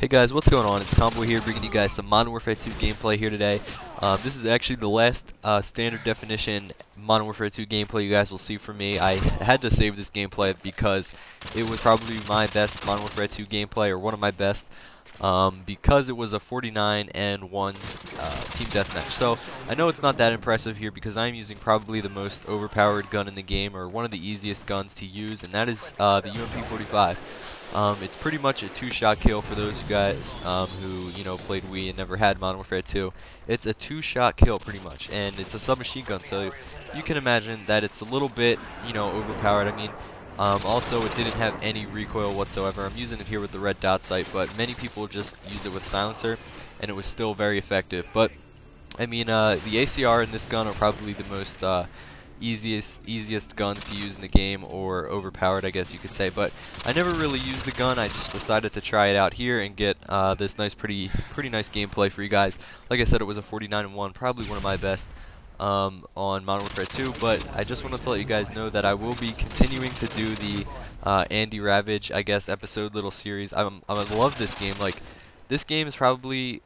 Hey guys, what's going on? It's Conboy here bringing you guys some Modern Warfare 2 gameplay here today. Um, this is actually the last uh, standard definition Modern Warfare 2 gameplay you guys will see from me. I had to save this gameplay because it was probably my best Modern Warfare 2 gameplay, or one of my best, um, because it was a 49 and 1 uh, team deathmatch. So I know it's not that impressive here because I'm using probably the most overpowered gun in the game, or one of the easiest guns to use, and that is uh, the UMP-45. Um, it's pretty much a two-shot kill for those guys um, who, you know, played Wii and never had Modern Warfare 2. It's a two-shot kill pretty much, and it's a submachine gun, so you can imagine that it's a little bit, you know, overpowered. I mean, um, also it didn't have any recoil whatsoever. I'm using it here with the red dot sight, but many people just use it with silencer, and it was still very effective. But, I mean, uh, the ACR in this gun are probably the most... Uh, easiest easiest guns to use in the game or overpowered I guess you could say but I never really used the gun. I just decided to try it out here and get uh, this nice pretty pretty nice gameplay for you guys. Like I said it was a 49 and 1 probably one of my best um, on Modern Warfare 2 but I just wanted to let you guys know that I will be continuing to do the uh, Andy Ravage I guess episode little series. I'm, I love this game. Like this game is probably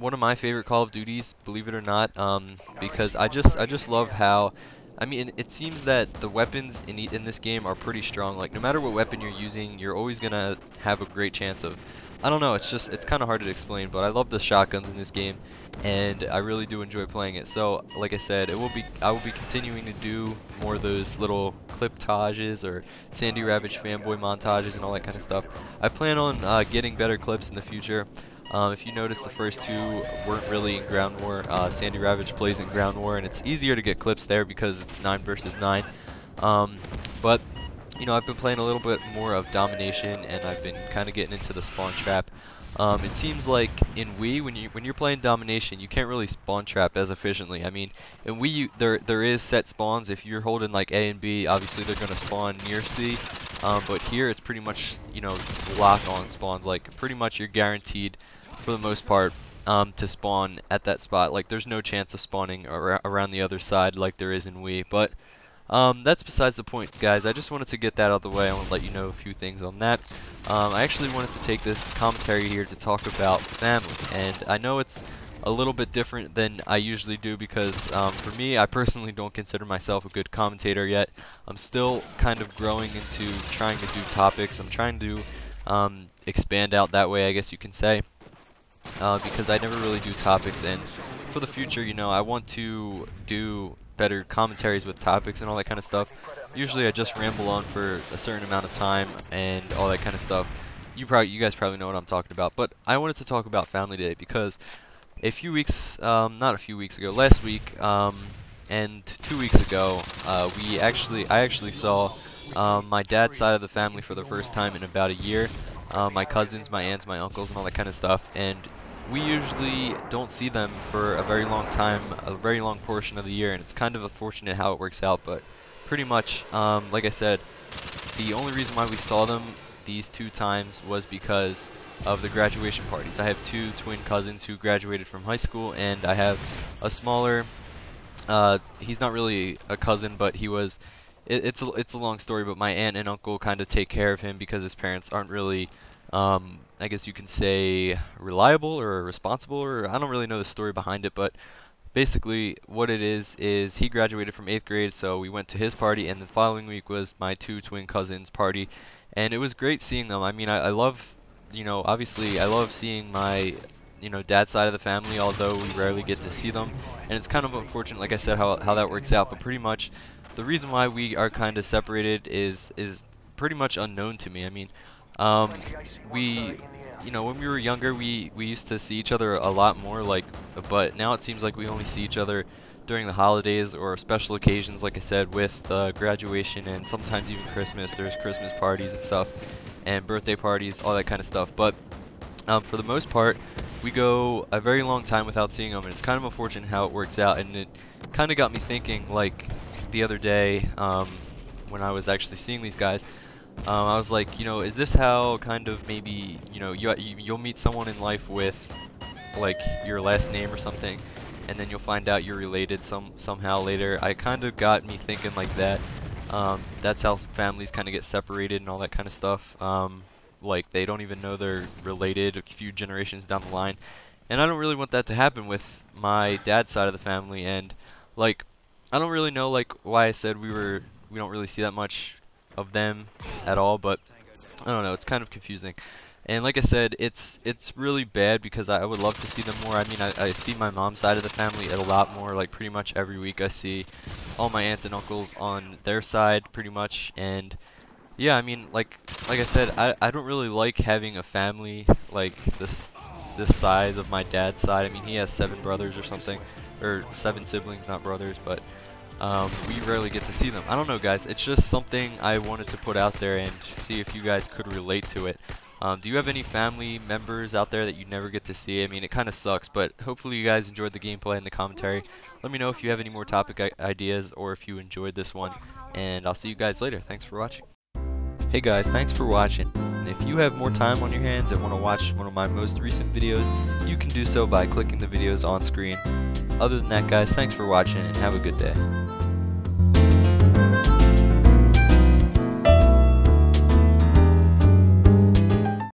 one of my favorite Call of Duties, believe it or not, um, because I just I just love how I mean, it seems that the weapons in, in this game are pretty strong. Like, no matter what weapon you're using, you're always going to have a great chance of... I don't know, it's just, it's kind of hard to explain, but I love the shotguns in this game, and I really do enjoy playing it. So, like I said, it will be, I will be continuing to do more of those little cliptages or Sandy Ravage fanboy montages and all that kind of stuff. I plan on uh, getting better clips in the future. Um, if you notice, the first two weren't really in Ground War. Uh, Sandy Ravage plays in Ground War, and it's easier to get clips there because it's 9 versus 9. Um, but, you know, I've been playing a little bit more of Domination, and I've been kind of getting into the spawn trap. Um, it seems like in Wii, when you when you're playing Domination, you can't really spawn trap as efficiently. I mean, in Wii, you, there there is set spawns. If you're holding like A and B, obviously they're gonna spawn near C. Um, but here, it's pretty much you know lock on spawns. Like pretty much you're guaranteed for the most part, um, to spawn at that spot. Like, there's no chance of spawning ar around the other side like there is in Wii. But um, that's besides the point, guys. I just wanted to get that out of the way. I want to let you know a few things on that. Um, I actually wanted to take this commentary here to talk about family. And I know it's a little bit different than I usually do because um, for me, I personally don't consider myself a good commentator yet. I'm still kind of growing into trying to do topics. I'm trying to um, expand out that way, I guess you can say uh, because I never really do topics and for the future you know I want to do better commentaries with topics and all that kind of stuff. Usually I just ramble on for a certain amount of time and all that kind of stuff. You probably you guys probably know what I'm talking about but I wanted to talk about family day because a few weeks um, not a few weeks ago last week um, and two weeks ago uh, we actually I actually saw um, my dad's side of the family for the first time in about a year uh, my cousins, my aunts, my uncles, and all that kind of stuff. And we usually don't see them for a very long time, a very long portion of the year, and it's kind of unfortunate how it works out. But pretty much, um, like I said, the only reason why we saw them these two times was because of the graduation parties. I have two twin cousins who graduated from high school, and I have a smaller. Uh, he's not really a cousin, but he was it, it's a, it's a long story, but my aunt and uncle kind of take care of him because his parents aren't really, um, I guess you can say, reliable or responsible, or I don't really know the story behind it, but basically what it is is he graduated from 8th grade, so we went to his party, and the following week was my two twin cousins' party, and it was great seeing them. I mean, I, I love, you know, obviously I love seeing my you know, dad's side of the family, although we rarely get to see them. And it's kind of unfortunate, like I said, how, how that works out. But pretty much the reason why we are kind of separated is is pretty much unknown to me. I mean, um, we, you know, when we were younger, we we used to see each other a lot more. Like, but now it seems like we only see each other during the holidays or special occasions. Like I said, with uh, graduation and sometimes even Christmas. There's Christmas parties and stuff, and birthday parties, all that kind of stuff. But um, for the most part, we go a very long time without seeing them, and it's kind of unfortunate how it works out. And it kind of got me thinking, like, the other day um, when I was actually seeing these guys. Um, I was like, you know, is this how kind of maybe, you know, you, you'll meet someone in life with, like, your last name or something, and then you'll find out you're related some somehow later. I kind of got me thinking like that. Um, that's how families kind of get separated and all that kind of stuff. Um, like they don't even know they're related a few generations down the line. And I don't really want that to happen with my dad's side of the family and like I don't really know like why I said we were we don't really see that much of them at all, but I don't know, it's kind of confusing. And like I said, it's it's really bad because I, I would love to see them more. I mean, I, I see my mom's side of the family a lot more. Like pretty much every week, I see all my aunts and uncles on their side, pretty much. And yeah, I mean, like like I said, I I don't really like having a family like this this size of my dad's side. I mean, he has seven brothers or something, or seven siblings, not brothers, but um, we rarely get to see them. I don't know, guys. It's just something I wanted to put out there and see if you guys could relate to it. Um, do you have any family members out there that you never get to see? I mean, it kind of sucks, but hopefully you guys enjoyed the gameplay and the commentary. Let me know if you have any more topic ideas or if you enjoyed this one, and I'll see you guys later. Thanks for watching. Hey guys, thanks for watching. And if you have more time on your hands and want to watch one of my most recent videos, you can do so by clicking the videos on screen. Other than that guys, thanks for watching and have a good day.